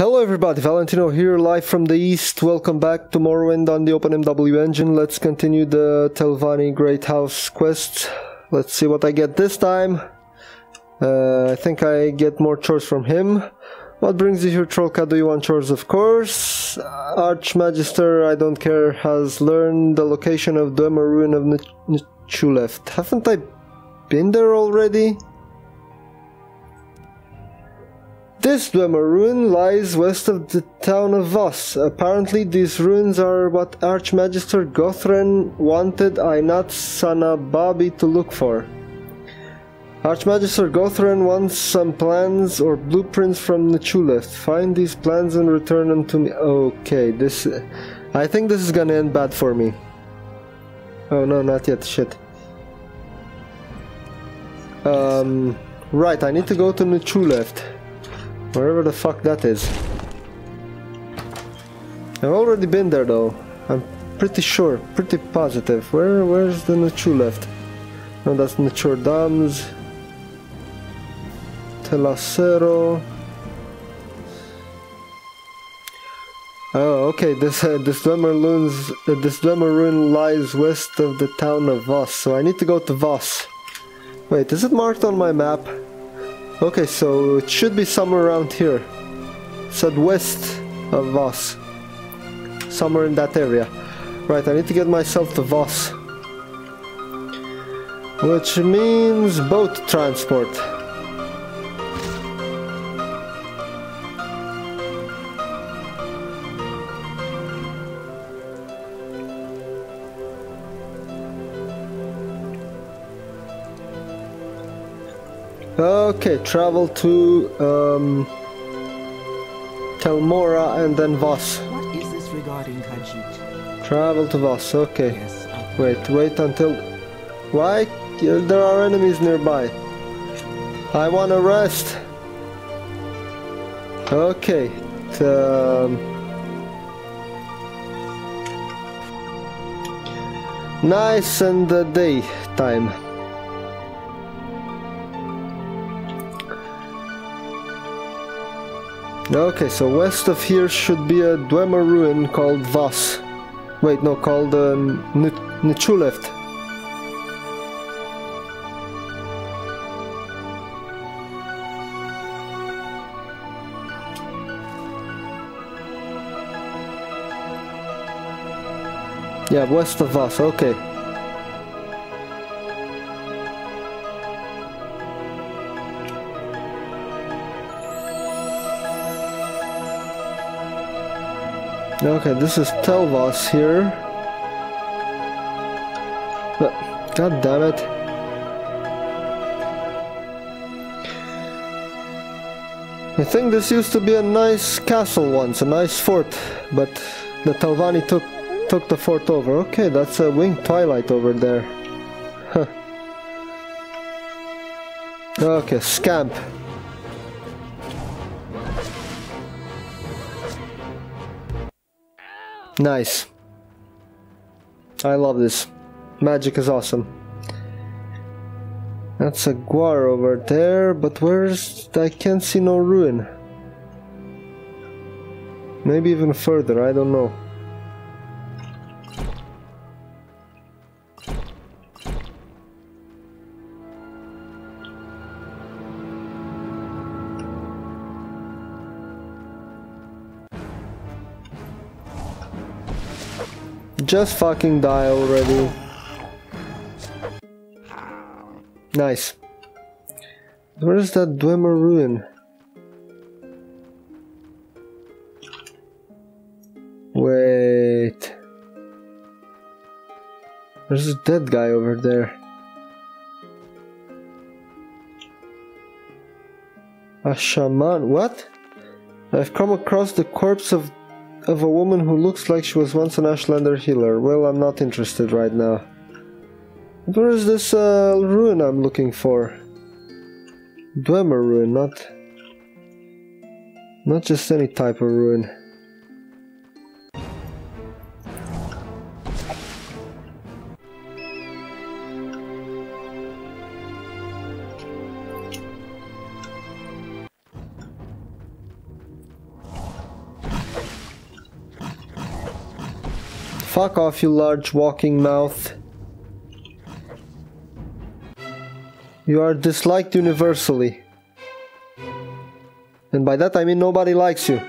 Hello everybody, Valentino here live from the east. Welcome back to Morrowind on the OpenMW engine. Let's continue the Telvanni Great House quest. Let's see what I get this time. Uh, I think I get more chores from him. What brings you here, Trollcat? Do you want chores? Of course. Archmagister, I don't care, has learned the location of Dwemer Ruin of Nchuleft. Haven't I been there already? This Dwemer ruin lies west of the town of Vos. Apparently these ruins are what Archmagister Gothren wanted Einat Sanababi to look for. Archmagister Gothren wants some plans or blueprints from the Nchuleft. Find these plans and return them to me. Okay, this... I think this is gonna end bad for me. Oh no, not yet, shit. Um, right, I need to go to Nchuleft. Wherever the fuck that is. I've already been there though. I'm pretty sure, pretty positive. Where where's the Nchuleft? No, that's Nature Dams. Telasero. Oh, okay. This uh, this Dwemer ruins uh, this Dwemer ruin lies west of the town of Vos, so I need to go to Vos. Wait, is it marked on my map? Okay, so it should be somewhere around here. Southwest of Vos. Somewhere in that area. Right, I need to get myself to Vos. Which means boat transport. Okay, travel to um, Tel Mora and then Vos. What is this regarding Khajiit? Travel to Vos, okay. Yes, Wait, wait until... Why? There are enemies nearby. I wanna rest. Okay. Um, nice and the day time. Okay, so west of here should be a Dwemer ruin called Vos. Wait, no, called uh, N- Nchuleft. Yeah, west of Vos, okay. Okay, this is Tel Vos here. But, God damn it. I think this used to be a nice castle once, a nice fort, but the Telvanni took took the fort over. Okay, that's a winged twilight over there. Huh. Okay, scamp. Nice. I love this. Magic is awesome. That's a guar over there, but where's... I can't see no ruin. Maybe even further, I don't know. Just fucking die already. Nice. Where is that Dwemer ruin? Wait. There's a dead guy over there. A shaman? What? I've come across the corpse of of a woman who looks like she was once an Ashlander healer. Well, I'm not interested right now. Where is this uh, ruin I'm looking for? Dwemer ruin, not... Not just any type of ruin. Fuck off, you large walking mouth. You are disliked universally. And by that I mean nobody likes you.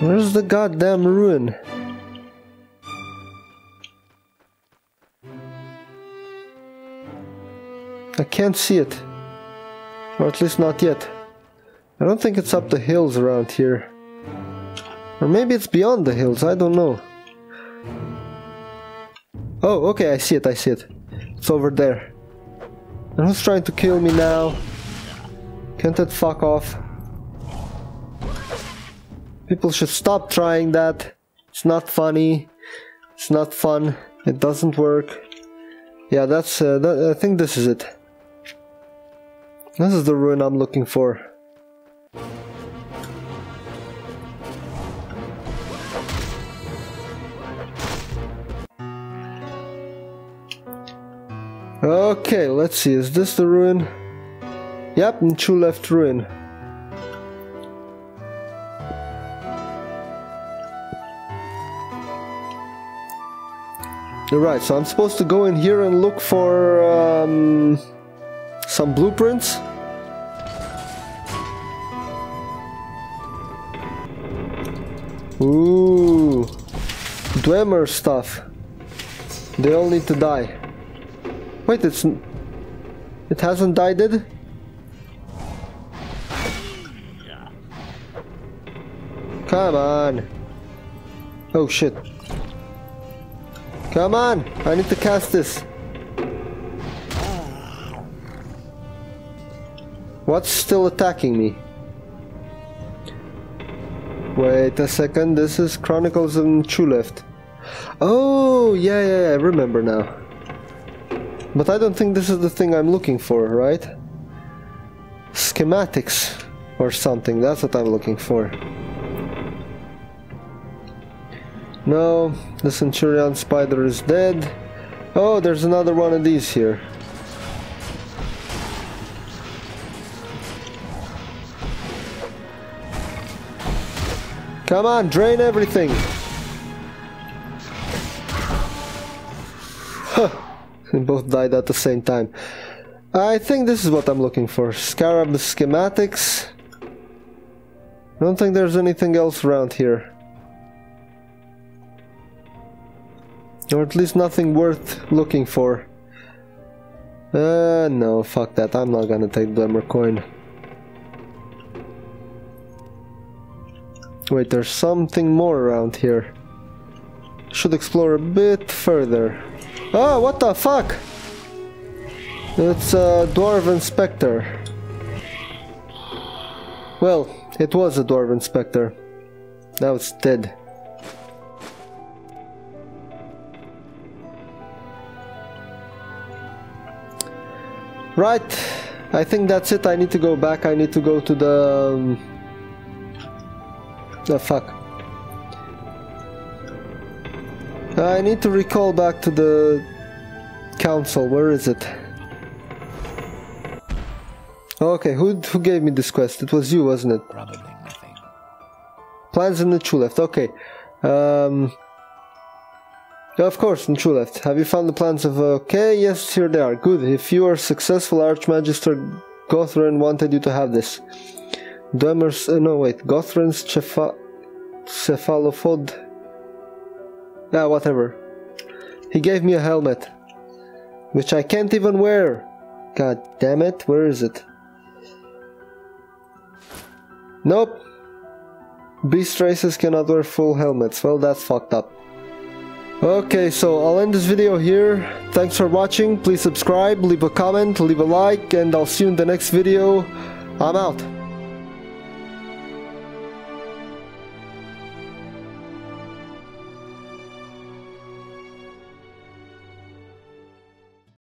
Where's the goddamn ruin? I can't see it. Or at least not yet. I don't think it's up the hills around here. Or maybe it's beyond the hills, I don't know. Oh, okay, I see it, I see it. It's over there. And who's trying to kill me now? Can't that fuck off? People should stop trying that. It's not funny. It's not fun. It doesn't work. Yeah, that's. Uh, I think this is it. This is the ruin I'm looking for. Okay, let's see. Is this the ruin? Yep, Nchuleft ruin. Alright, so I'm supposed to go in here and look for um, some blueprints. Ooh, Dwemer stuff. They all need to die. Wait, it's... It hasn't died it? Come on. Oh shit. Come on! I need to cast this. What's still attacking me? Wait a second, this is Chronicles of Nchuleft. Oh, yeah, yeah, yeah, I remember now. But I don't think this is the thing I'm looking for, right? Schematics or something, that's what I'm looking for. No, the Centurion spider is dead. Oh, there's another one of these here. Come on, drain everything! Both died at the same time. I think this is what I'm looking for. Scarab schematics. I don't think there's anything else around here. Or at least nothing worth looking for. Uh, no, fuck that. I'm not gonna take Dwemer coin. Wait, there's something more around here. Should explore a bit further. Oh, what the fuck? It's a Dwarven Spectre. Well, it was a Dwarven Spectre. Now it's dead. Right, I think that's it. I need to go back. I need to go to the... Um... Oh, fuck. I need to recall back to the council. Where is it? Okay, who who gave me this quest? It was you, wasn't it? Probably nothing. Plans in the Nchuleft. Okay. Um, of course, in Nchuleft. Have you found the plans of... Okay, yes, here they are. Good. If you are successful, Archmagister Gothren wanted you to have this. Dwemer's... Uh, no, wait. Gothren's cephalopod Ah, whatever. He gave me a helmet. Which I can't even wear. God damn it, where is it? Nope. Beast races cannot wear full helmets. Well, that's fucked up. Okay, so I'll end this video here. Thanks for watching. Please subscribe, leave a comment, leave a like, and I'll see you in the next video. I'm out.